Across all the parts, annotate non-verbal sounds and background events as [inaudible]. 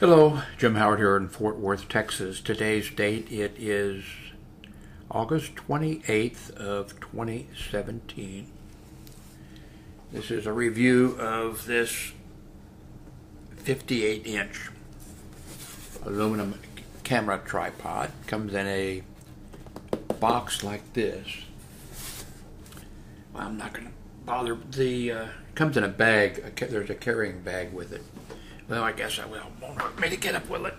Hello, Jim Howard here in Fort Worth, Texas. Today's date it is August 28th of 2017. This is a review of this 58 inch aluminum camera tripod. Comes in a box like this. Well, I'm not going to bother. The uh, comes in a bag. There's a carrying bag with it. Well, I guess I will. Won't hurt me to get up, will it?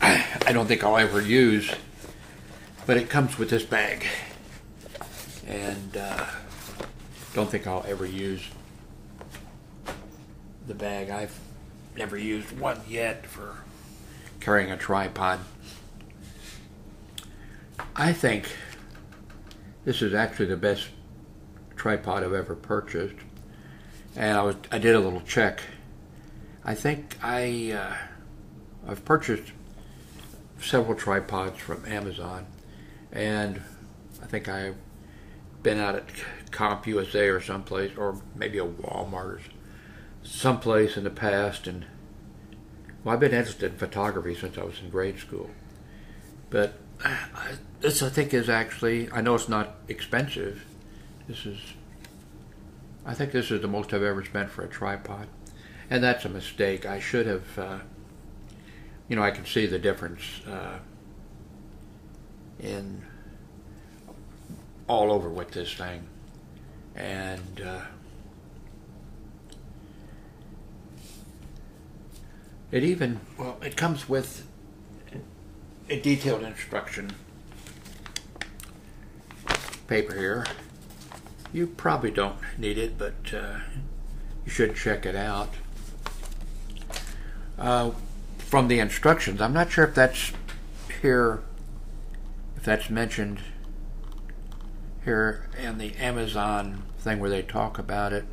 I don't think I'll ever use, but it comes with this bag. And uh, don't think I'll ever use the bag. I've never used one yet for carrying a tripod. I think this is actually the best tripod I've ever purchased. And I was I did a little check. I think I uh, I've purchased several tripods from Amazon, and I think I've been out at CompUSA or someplace, or maybe a Walmart or someplace in the past. And well, I've been interested in photography since I was in grade school, but I, this I think is actually I know it's not expensive. This is I think this is the most I've ever spent for a tripod, and that's a mistake. I should have. Uh, you know, I can see the difference uh, in all over with this thing, and. Uh, it even well, it comes with a detailed instruction paper here. You probably don't need it, but uh, you should check it out. Uh, from the instructions, I'm not sure if that's here, if that's mentioned here in the Amazon thing where they talk about it.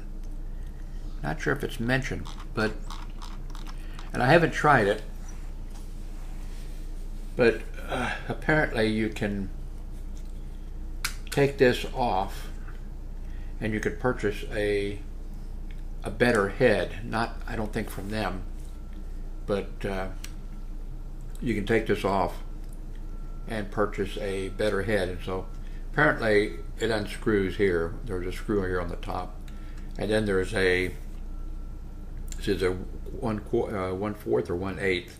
Not sure if it's mentioned, but, and I haven't tried it, but uh, apparently you can take this off and you could purchase a a better head. Not, I don't think from them, but uh, you can take this off and purchase a better head. And so apparently it unscrews here. There's a screw here on the top, and then there's a this is a one uh, one fourth or one eighth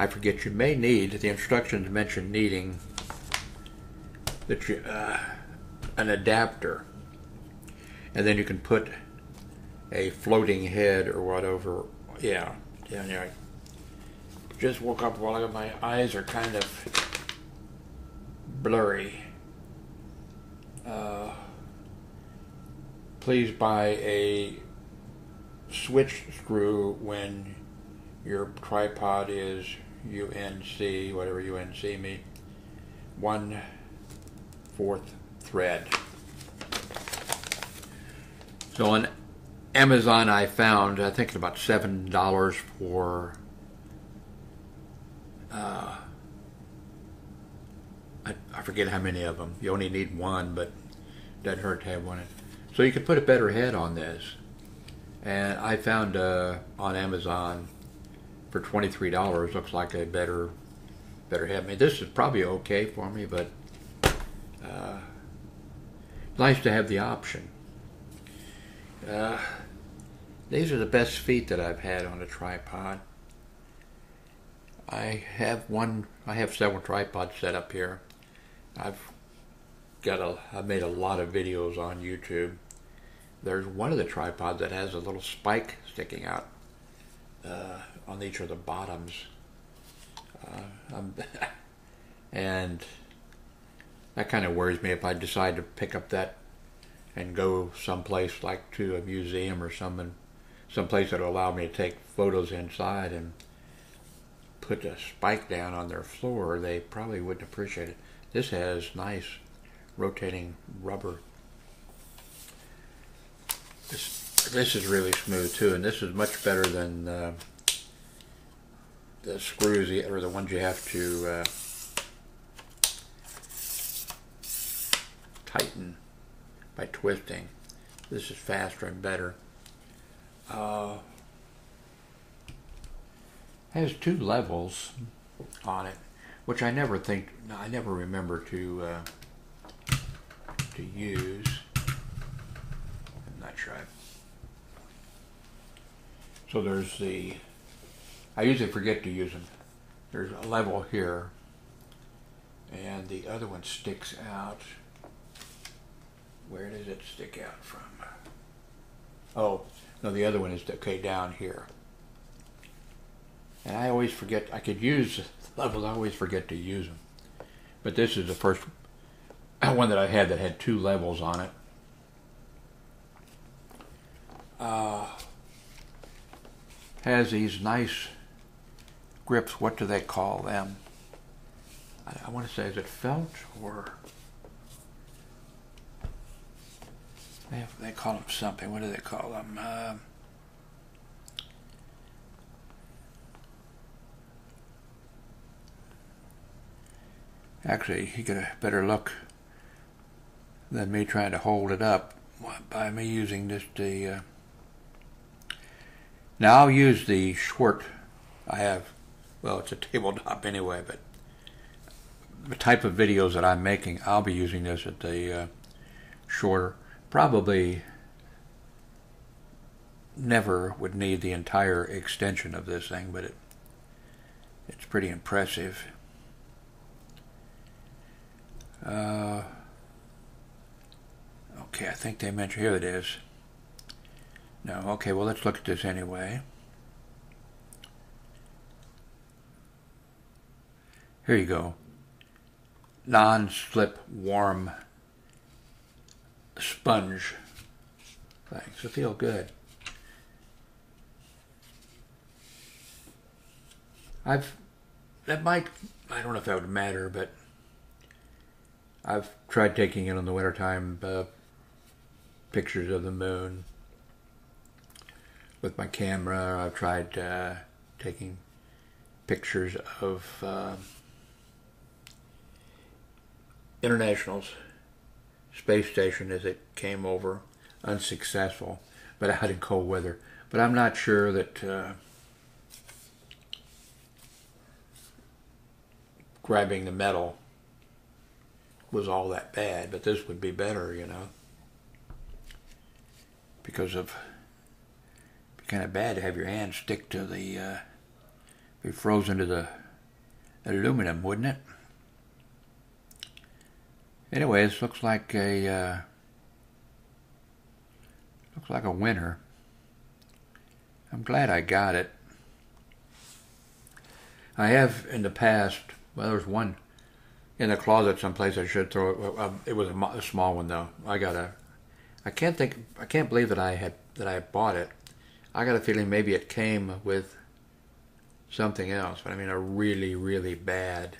I forget you may need, the instructions mention needing that you, uh, an adapter. And then you can put a floating head or whatever. Yeah, yeah, yeah. Just woke up while my eyes are kind of blurry. Uh, please buy a switch screw when your tripod is UNC, whatever UNC means, one fourth thread. So on Amazon, I found I think about seven dollars for. Uh, I, I forget how many of them. You only need one, but it doesn't hurt to have one. So you could put a better head on this. And I found uh, on Amazon for twenty three dollars looks like a better better head. I mean, this is probably okay for me, but uh, nice to have the option. Uh, these are the best feet that I've had on a tripod. I have one. I have several tripods set up here. I've got a. I've made a lot of videos on YouTube. There's one of the tripods that has a little spike sticking out. Uh, each of the bottoms. Uh, um, [laughs] and that kind of worries me if I decide to pick up that and go someplace like to a museum or something, someplace that'll allow me to take photos inside and put a spike down on their floor, they probably wouldn't appreciate it. This has nice rotating rubber. This, this is really smooth too, and this is much better than uh, the screws or the ones you have to uh, tighten by twisting. This is faster and better. Uh, has two levels on it, which I never think, I never remember to uh, to use. I'm not sure. I, so there's the, I usually forget to use them. There's a level here, and the other one sticks out. Where does it stick out from? Oh, no, the other one is okay down here. And I always forget, I could use [laughs] levels, I always forget to use them. But this is the first [clears throat] one that I had that had two levels on it. Uh, has these nice grips. What do they call them? I, I want to say, is it felt or they, have, they call them something. What do they call them? Uh, actually, you get a better look than me trying to hold it up by me using this the. Uh, now I'll use the Schwert. I have, well, it's a tabletop anyway, but the type of videos that I'm making, I'll be using this at the uh, shorter. Probably never would need the entire extension of this thing, but it it's pretty impressive. Uh, okay, I think they mentioned here it is. No, okay, well let's look at this anyway. Here you go. Non-slip warm sponge things. It feel good. I've that might I don't know if that would matter, but I've tried taking it in the wintertime uh, pictures of the moon with my camera. I've tried uh, taking pictures of uh, International Space Station as it came over, unsuccessful, but out in cold weather. But I'm not sure that uh, grabbing the metal was all that bad, but this would be better, you know, because of kind of bad to have your hand stick to the uh, be frozen to the aluminum, wouldn't it? Anyway, this looks like a uh, looks like a winner. I'm glad I got it. I have in the past. Well, there was one in the closet someplace. I should throw it. Uh, it was a, a, small one though. I got a. I can't think. I can't believe that I had that I bought it. I got a feeling maybe it came with something else, but I mean a really really bad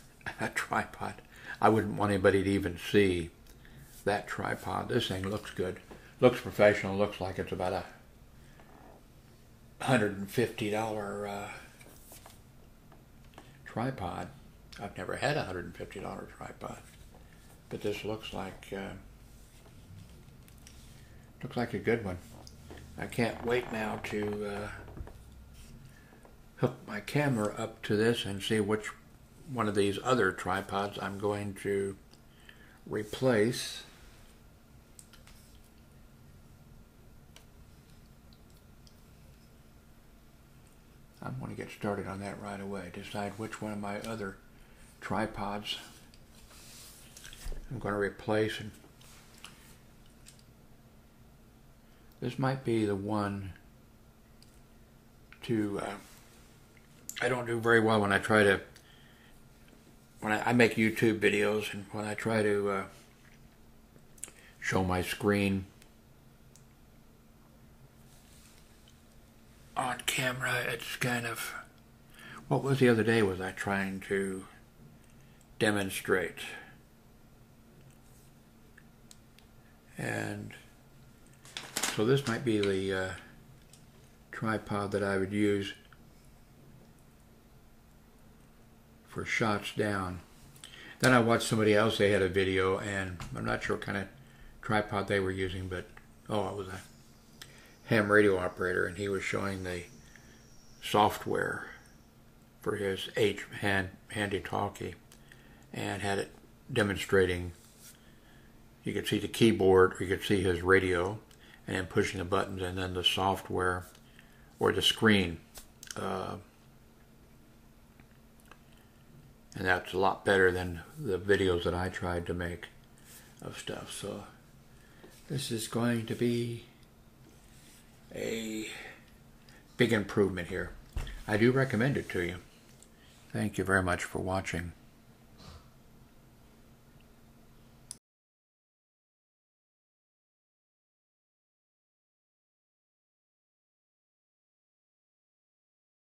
[laughs] tripod. I wouldn't want anybody to even see that tripod. This thing looks good. Looks professional. Looks like it's about a $150 uh, tripod. I've never had a $150 tripod. But this looks like uh, looks like a good one. I can't wait now to uh, hook my camera up to this and see which one of these other tripods I'm going to replace. I'm going to get started on that right away. Decide which one of my other tripods I'm going to replace. And this might be the one to. Uh, I don't do very well when I try to when I, I, make YouTube videos and when I try to uh, show my screen on camera, it's kind of what was the other day was I trying to demonstrate. And so this might be the uh, tripod that I would use for shots down. Then I watched somebody else, they had a video, and I'm not sure what kind of tripod they were using, but oh, it was a ham radio operator, and he was showing the software for his H hand, handy talkie, and had it demonstrating. You could see the keyboard, or you could see his radio, and pushing the buttons, and then the software or the screen. Uh, and that's a lot better than the videos that I tried to make of stuff. So this is going to be a big improvement here. I do recommend it to you. Thank you very much for watching.